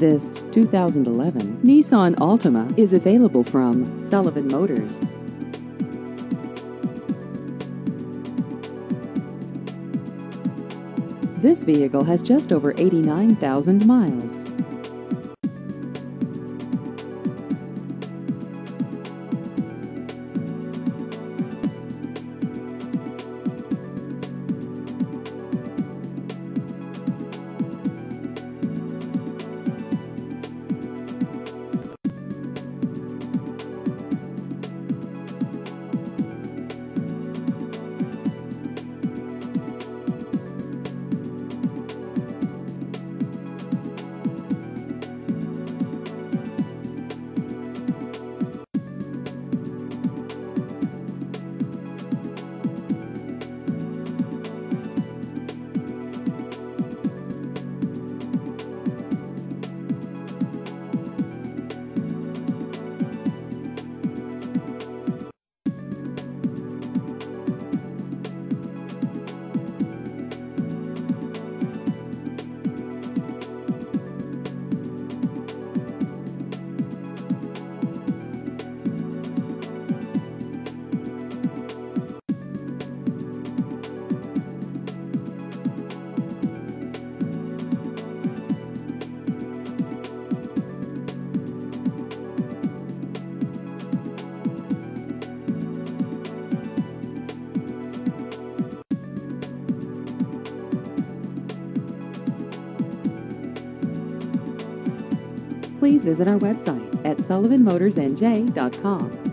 This 2011 Nissan Altima is available from Sullivan Motors. This vehicle has just over 89,000 miles. Please visit our website at sullivanmotorsnj.com.